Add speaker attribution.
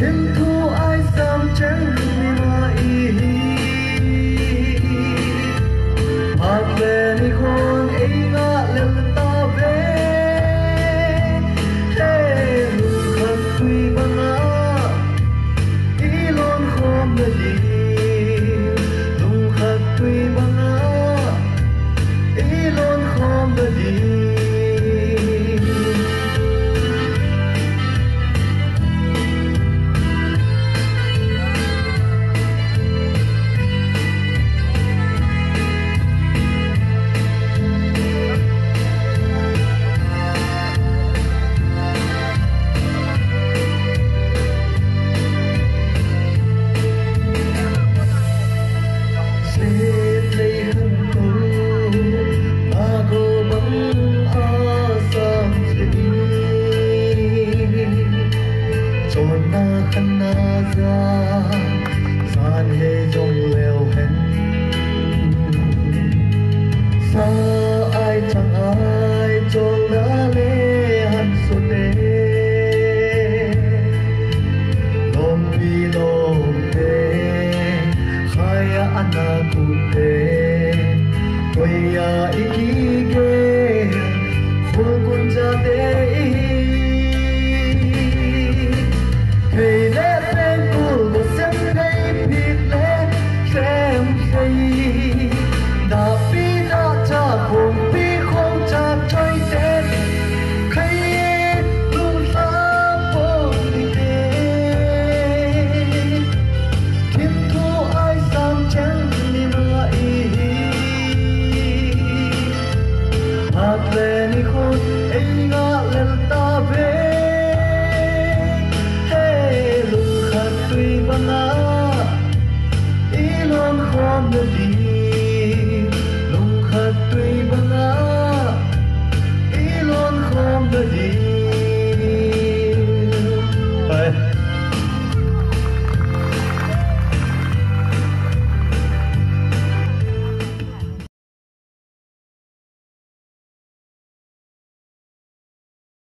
Speaker 1: Đêm thu ai ra san hê trong leo hẹn xa ai chẳng ai cho đã lê hẳn xuân đê lom vi lom tê khai na cụ tê quay ya iki Atlético, el